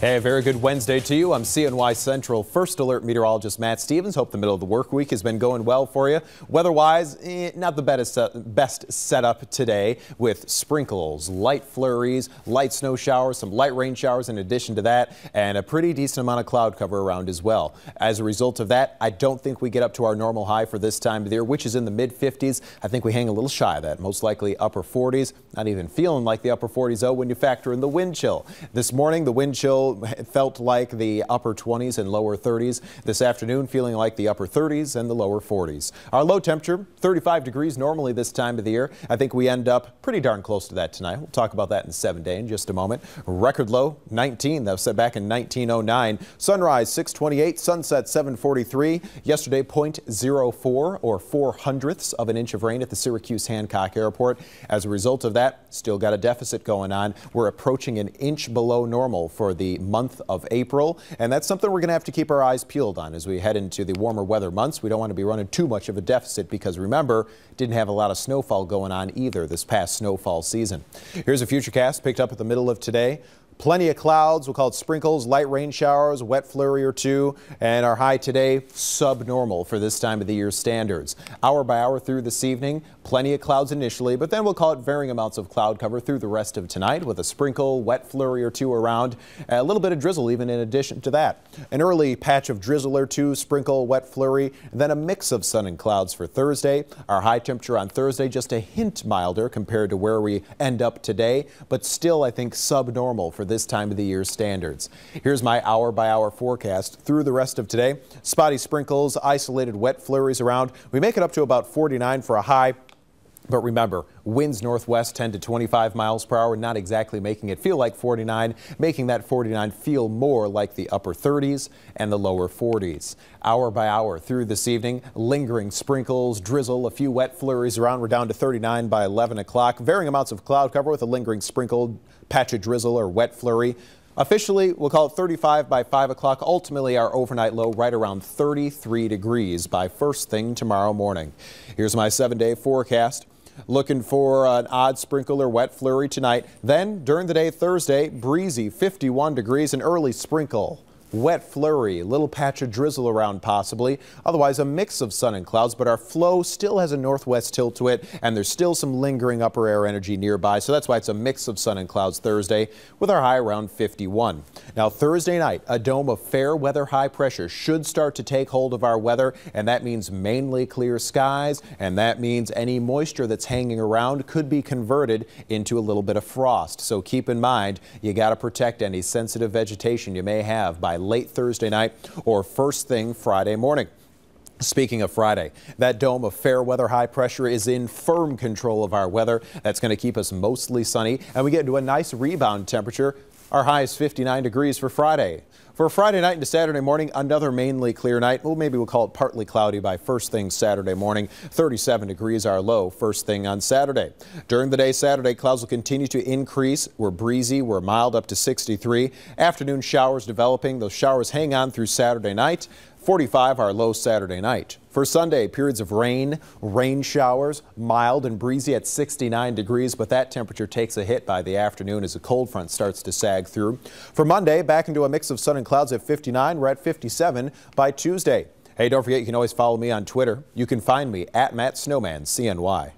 Hey, very good Wednesday to you. I'm CNY Central First Alert meteorologist Matt Stevens. Hope the middle of the work week has been going well for you. Weather-wise, eh, not the best, uh, best setup today with sprinkles, light flurries, light snow showers, some light rain showers in addition to that, and a pretty decent amount of cloud cover around as well. As a result of that, I don't think we get up to our normal high for this time of the year, which is in the mid 50s. I think we hang a little shy of that, most likely upper 40s. Not even feeling like the upper 40s, though, when you factor in the wind chill. This morning, the wind chill felt like the upper 20s and lower 30s. This afternoon, feeling like the upper 30s and the lower 40s. Our low temperature, 35 degrees normally this time of the year. I think we end up pretty darn close to that tonight. We'll talk about that in seven day in just a moment. Record low, 19. That was set back in 1909. Sunrise, 628. Sunset, 743. Yesterday, 0.04 or 4 hundredths of an inch of rain at the Syracuse Hancock Airport. As a result of that, still got a deficit going on. We're approaching an inch below normal for the month of April. And that's something we're going to have to keep our eyes peeled on as we head into the warmer weather months. We don't want to be running too much of a deficit because remember, didn't have a lot of snowfall going on either this past snowfall season. Here's a futurecast picked up at the middle of today. Plenty of clouds. We'll call it sprinkles, light rain showers, wet flurry or two, and our high today subnormal for this time of the year standards. Hour by hour through this evening, plenty of clouds initially, but then we'll call it varying amounts of cloud cover through the rest of tonight with a sprinkle, wet flurry or two around, a little bit of drizzle even in addition to that. An early patch of drizzle or two, sprinkle, wet flurry, then a mix of sun and clouds for Thursday. Our high temperature on Thursday just a hint milder compared to where we end up today, but still I think subnormal for this time of the year standards. Here's my hour by hour forecast through the rest of today. Spotty sprinkles, isolated wet flurries around. We make it up to about 49 for a high. But remember, winds northwest 10 to 25 miles per hour, not exactly making it feel like 49, making that 49 feel more like the upper 30s and the lower 40s. Hour by hour through this evening, lingering sprinkles, drizzle, a few wet flurries around. We're down to 39 by 11 o'clock. Varying amounts of cloud cover with a lingering sprinkle, patch of drizzle or wet flurry. Officially, we'll call it 35 by 5 o'clock. Ultimately, our overnight low right around 33 degrees by first thing tomorrow morning. Here's my seven-day forecast. Looking for an odd sprinkle or wet flurry tonight. Then during the day Thursday, breezy 51 degrees, an early sprinkle wet flurry, little patch of drizzle around possibly. Otherwise, a mix of sun and clouds, but our flow still has a northwest tilt to it, and there's still some lingering upper air energy nearby. So that's why it's a mix of sun and clouds Thursday with our high around 51. Now, Thursday night, a dome of fair weather high pressure should start to take hold of our weather, and that means mainly clear skies, and that means any moisture that's hanging around could be converted into a little bit of frost. So keep in mind, you got to protect any sensitive vegetation you may have by late Thursday night or first thing Friday morning. Speaking of Friday, that dome of fair weather high pressure is in firm control of our weather. That's going to keep us mostly sunny, and we get into a nice rebound temperature. Our high is 59 degrees for Friday. For Friday night into Saturday morning, another mainly clear night. Well, maybe we'll call it partly cloudy by first thing Saturday morning. 37 degrees our low first thing on Saturday. During the day Saturday, clouds will continue to increase. We're breezy. We're mild up to 63. Afternoon showers developing. Those showers hang on through Saturday night. 45 our low Saturday night. For Sunday, periods of rain, rain showers, mild and breezy at 69 degrees, but that temperature takes a hit by the afternoon as a cold front starts to sag through. For Monday, back into a mix of sun and clouds at 59. We're at 57 by Tuesday. Hey, don't forget you can always follow me on Twitter. You can find me at Matt Snowman, CNY.